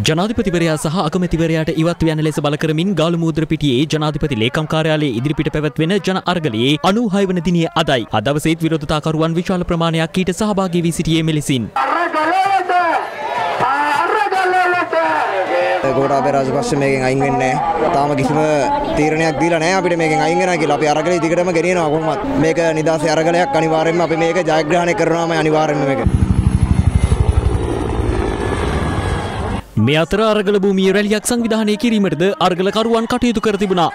ජනාධිපතිවරයා සහ අගමැතිවරයාට ඉවත් යන ලෙස බල කරමින් ගාලුමූද්‍ර පිටියේ ජනාධිපති ලේකම් කාර්යාලයේ ඉදිරිපිට පැවැත්වෙන ජන අර්ගලයේ 96 වන දිනය අදයි. අද දවසේත් විරෝධතාකරුවන් විශාල ප්‍රමාණයක් ඊට සහභාගී වී සිටියේ මෙලෙසින්. ගෝඨාභය රාජපක්ෂ මේකෙන් අයින් වෙන්නේ නැහැ. තාම කිසිම තීරණයක් දීලා නැහැ අපිට මේකෙන් අයින් වෙනවා කියලා. අපි අරගලේ දිගටම ගෙනියනවා කොහොමත්. මේක නිදාසේ අරගලයක් අනිවාර්යෙන්ම අපි මේක ජයග්‍රහණය කරනවාමයි අනිවාර්යෙන්ම මේක. මේ අතර අරගල භූමියේ රැලියක් සංවිධානය කිරීමටද අරගලකරුවන් කටයුතු කර තිබුණා.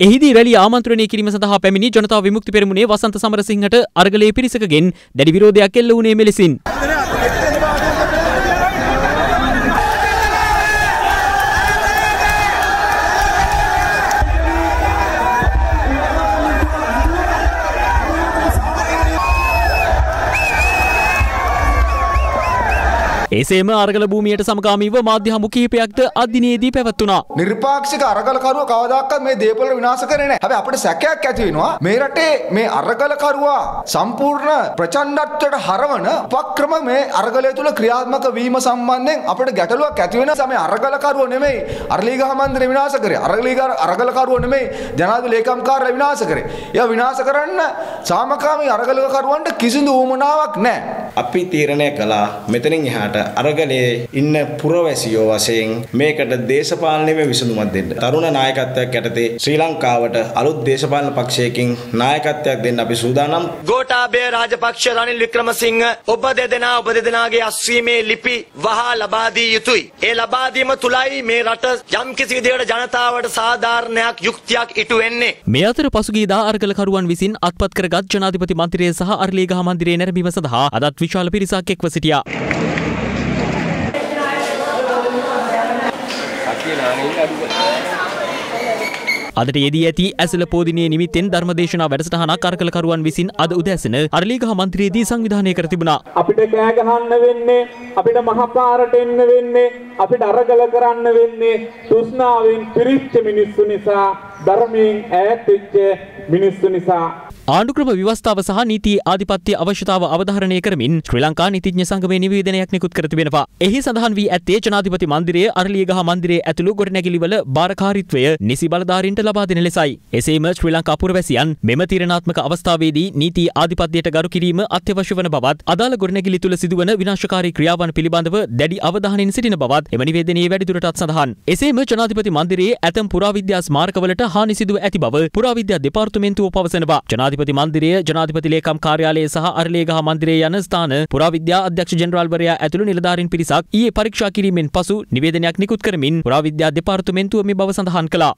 එහිදී රැලිය ආමන්ත්‍රණය කිරීම සඳහා පැමිණි ජනතා විමුක්ති පෙරමුණේ වසන්ත සමරසිංහට අරගලයේ පිරිසකගෙන් දැඩි විරෝධයක් එල්ල වුණේ මෙලෙසින්. එසේම අරගල භූමියට සමගාමීව මාධ්‍ය හමු කිහිපයක්ද අධිනේදී පැවැත්වුණා. නිර්පාක්ෂික අරගලකරුව කවදාකවත් මේ දේපොළ විනාශ කරේ නැහැ. හැබැයි අපිට සැකයක් ඇති වෙනවා මේ රටේ මේ අරගලකරුවා සම්පූර්ණ ප්‍රචණ්ඩත්වයට හරවන උපක්‍රම මේ අරගලය තුල ක්‍රියාත්මක වීම සම්බන්ධයෙන් අපිට ගැටලුවක් ඇති වෙනවා. මේ අරගලකරුව නෙමෙයි අරලීගහ මන්දිරය විනාශ කරේ. අරලීගහ අරගලකරුව නෙමෙයි ජනාධිපති ලේකම් කාර්යාලය විනාශ කරේ. ඒවා විනාශ කරන්න සාමකාමී අරගලකරුවන්ට කිසිදු උවමනාවක් නැහැ. අපි තීරණය කළා මෙතනින් එහාට අරගලයේ ඉන්න පුරවැසියෝ වශයෙන් මේකට දේශපාලනයේ විසඳුමක් දෙන්න. තරුණ නායකත්වයක් යටතේ ශ්‍රී ලංකාවට අලුත් දේශපාලන පක්ෂයකින් නායකත්වයක් දෙන්න අපි සූදානම්. ගෝඨාභය රාජපක්ෂ රනිල් වික්‍රමසිංහ ඔබ දෙදෙනා ඔබ දෙදෙනාගේ අස්වීමේ ලිපි වහා ලබා දී යුතුයි. ඒ ලබා දීම තුලයි මේ රට යම්කිසි විදිහකට ජනතාවට සාධාරණයක් යුක්තියක් ඉටු වෙන්නේ. මේ අතර පසුගියදා අර්ගලකරුවන් විසින් අත්පත් කරගත් ජනාධිපති මන්දිරය සහ අරලීගහ මන්දිරයේ නැරඹීම සඳහා අදත් විශාල පිරිසක් එක්ව සිටියා. අදට යෙදී ඇති ඇසල පෝදිනයේ නිමිත්තෙන් ධර්මදේශනා වැඩසටහනක් අර්ගලකරුවන් විසින් අද උදැසන අරලීගහ මන්ත්‍රයේදී සංවිධානය කර තිබුණා. අපිට කෑ ගහන්න වෙන්නේ අපිට මහපාරට එන්න වෙන්නේ අපිට අරගල කරන්න වෙන්නේ තෘෂ්ණාවෙන් පිරිච්ච මිනිස්සු නිසා ධර්මයෙන් ඈත් වෙච්ච මිනිස්සු නිසා ආණ්ඩුක්‍රම ව්‍යවස්ථාව සහ නීති ආධිපත්‍ය අවශ්‍යතාව අවධාරණය කරමින් ශ්‍රී ලංකා නීතිඥ සංගමේ නිවේදනයක් නිකුත් කර තිබෙනවා. එහි සඳහන් වී ඇත්තේ ජනාධිපති මන්දිරයේ අරලියගහ මන්දිරයේ ඇතුළු ගොඩනැගිලිවල භාරකාරීත්වය නිසි බලධාරීන්ට ලබා දෙන ලෙසයි. එසේම ශ්‍රී ලංකා පුරවැසියන් මෙම තීරණාත්මක අවස්ථාවේදී නීති ආධිපත්‍යයට ගරු කිරීම අත්‍යවශ්‍ය වන බවත් අදාළ ගොඩනැගිලි තුළ සිදුවන විනාශකාරී ක්‍රියාවන් පිළිබඳව දැඩි අවධානයෙන් සිටින බවත් එම නිවේදනයේ වැඩිදුරටත් සඳහන්. එසේම ජනාධිපති මන්දිරයේ ඇතම් පුරාවිද්‍යා ස්මාරකවලට හානි සිදුව ඇති බව පුරාවිද්‍යා දෙපාර්තමේන්තුව පවසනවා. ජනාධිපති මන්දිරය ජනාධිපති ලේකම් කාර්යාලය සහ අරලේගහ මන්දිරය යන ස්ථාන පුරාවිද්‍යා අධ්‍යක්ෂ ජෙනරාල්වරයා ඇතුළු නිලධාරීන් පිරිසක් ඊයේ පරීක්ෂා කිරීමෙන් පසු නිවේදනයක් නිකුත් කරමින් පුරාවිද්‍යා දෙපාර්තමේන්තුව මේ බව සඳහන් කළා.